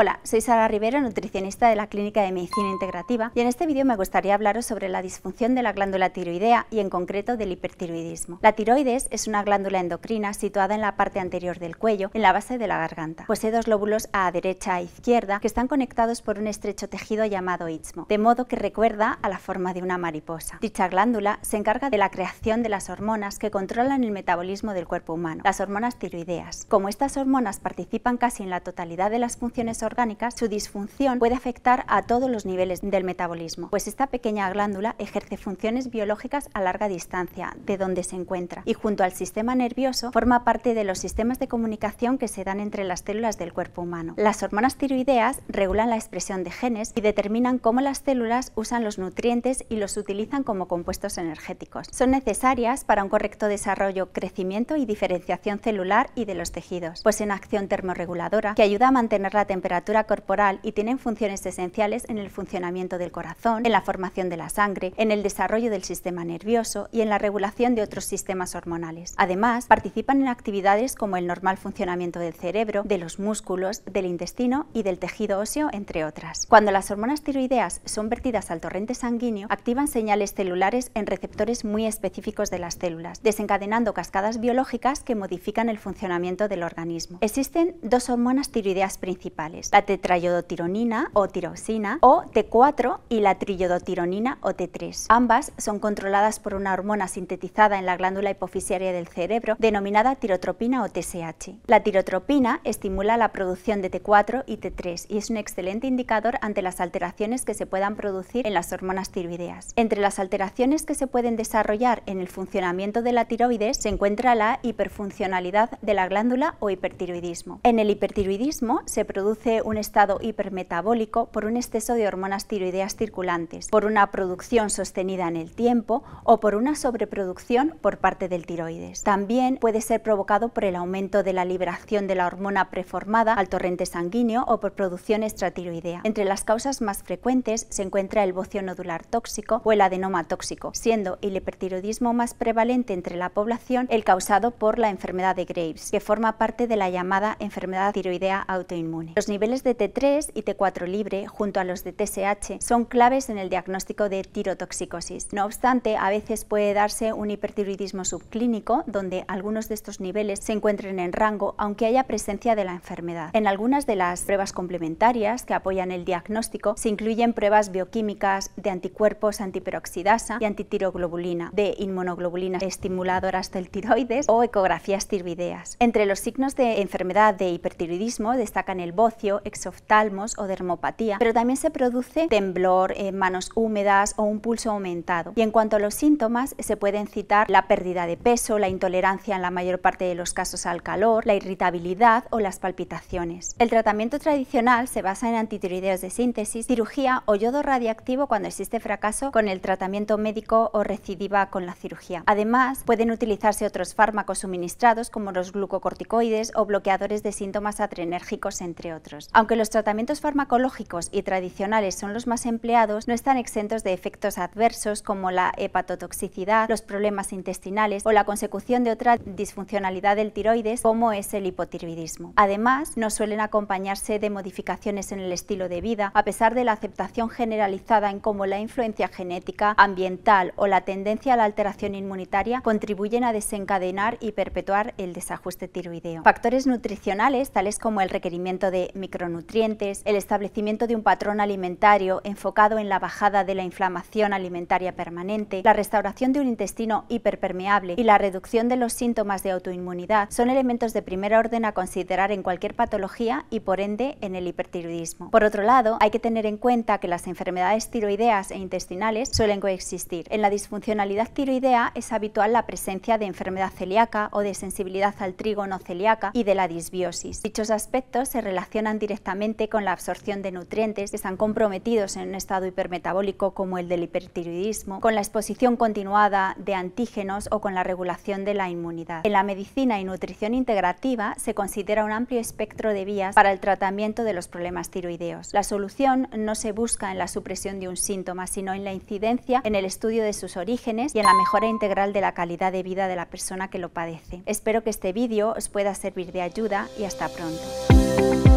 Hola, soy Sara Rivero, nutricionista de la Clínica de Medicina Integrativa y en este vídeo me gustaría hablaros sobre la disfunción de la glándula tiroidea y en concreto del hipertiroidismo. La tiroides es una glándula endocrina situada en la parte anterior del cuello, en la base de la garganta. Posee dos lóbulos a derecha e izquierda que están conectados por un estrecho tejido llamado istmo, de modo que recuerda a la forma de una mariposa. Dicha glándula se encarga de la creación de las hormonas que controlan el metabolismo del cuerpo humano, las hormonas tiroideas. Como estas hormonas participan casi en la totalidad de las funciones orgánicas, su disfunción puede afectar a todos los niveles del metabolismo, pues esta pequeña glándula ejerce funciones biológicas a larga distancia de donde se encuentra y junto al sistema nervioso forma parte de los sistemas de comunicación que se dan entre las células del cuerpo humano. Las hormonas tiroideas regulan la expresión de genes y determinan cómo las células usan los nutrientes y los utilizan como compuestos energéticos. Son necesarias para un correcto desarrollo, crecimiento y diferenciación celular y de los tejidos, pues en acción termorreguladora que ayuda a mantener la temperatura corporal y tienen funciones esenciales en el funcionamiento del corazón, en la formación de la sangre, en el desarrollo del sistema nervioso y en la regulación de otros sistemas hormonales. Además, participan en actividades como el normal funcionamiento del cerebro, de los músculos, del intestino y del tejido óseo, entre otras. Cuando las hormonas tiroideas son vertidas al torrente sanguíneo, activan señales celulares en receptores muy específicos de las células, desencadenando cascadas biológicas que modifican el funcionamiento del organismo. Existen dos hormonas tiroideas principales, la tetrayodotironina o tiroxina o T4 y la triyodotironina o T3. Ambas son controladas por una hormona sintetizada en la glándula hipofisiaria del cerebro denominada tirotropina o TSH. La tirotropina estimula la producción de T4 y T3 y es un excelente indicador ante las alteraciones que se puedan producir en las hormonas tiroideas. Entre las alteraciones que se pueden desarrollar en el funcionamiento de la tiroides se encuentra la hiperfuncionalidad de la glándula o hipertiroidismo. En el hipertiroidismo se produce un estado hipermetabólico por un exceso de hormonas tiroideas circulantes, por una producción sostenida en el tiempo o por una sobreproducción por parte del tiroides. También puede ser provocado por el aumento de la liberación de la hormona preformada al torrente sanguíneo o por producción extratiroidea. Entre las causas más frecuentes se encuentra el bocio nodular tóxico o el adenoma tóxico, siendo el hipertiroidismo más prevalente entre la población el causado por la enfermedad de Graves, que forma parte de la llamada enfermedad tiroidea autoinmune. Los niveles de T3 y T4 libre, junto a los de TSH, son claves en el diagnóstico de tirotoxicosis. No obstante, a veces puede darse un hipertiroidismo subclínico, donde algunos de estos niveles se encuentren en rango, aunque haya presencia de la enfermedad. En algunas de las pruebas complementarias que apoyan el diagnóstico, se incluyen pruebas bioquímicas de anticuerpos antiperoxidasa y antitiroglobulina, de inmunoglobulinas estimuladoras del tiroides o ecografías tiroideas. Entre los signos de enfermedad de hipertiroidismo destacan el bocio, exoftalmos o dermopatía, pero también se produce temblor, manos húmedas o un pulso aumentado. Y en cuanto a los síntomas, se pueden citar la pérdida de peso, la intolerancia en la mayor parte de los casos al calor, la irritabilidad o las palpitaciones. El tratamiento tradicional se basa en antitiroideos de síntesis, cirugía o yodo radiactivo cuando existe fracaso con el tratamiento médico o recidiva con la cirugía. Además, pueden utilizarse otros fármacos suministrados como los glucocorticoides o bloqueadores de síntomas adrenérgicos, entre otros. Aunque los tratamientos farmacológicos y tradicionales son los más empleados, no están exentos de efectos adversos como la hepatotoxicidad, los problemas intestinales o la consecución de otra disfuncionalidad del tiroides como es el hipotiroidismo. Además, no suelen acompañarse de modificaciones en el estilo de vida, a pesar de la aceptación generalizada en cómo la influencia genética, ambiental o la tendencia a la alteración inmunitaria contribuyen a desencadenar y perpetuar el desajuste tiroideo. Factores nutricionales tales como el requerimiento de micronutrientes, el establecimiento de un patrón alimentario enfocado en la bajada de la inflamación alimentaria permanente, la restauración de un intestino hiperpermeable y la reducción de los síntomas de autoinmunidad son elementos de primer orden a considerar en cualquier patología y por ende en el hipertiroidismo. Por otro lado, hay que tener en cuenta que las enfermedades tiroideas e intestinales suelen coexistir. En la disfuncionalidad tiroidea es habitual la presencia de enfermedad celíaca o de sensibilidad al trigo no celíaca y de la disbiosis. Dichos aspectos se relacionan directamente con la absorción de nutrientes están comprometidos en un estado hipermetabólico como el del hipertiroidismo, con la exposición continuada de antígenos o con la regulación de la inmunidad. En la medicina y nutrición integrativa se considera un amplio espectro de vías para el tratamiento de los problemas tiroideos. La solución no se busca en la supresión de un síntoma, sino en la incidencia en el estudio de sus orígenes y en la mejora integral de la calidad de vida de la persona que lo padece. Espero que este vídeo os pueda servir de ayuda y hasta pronto.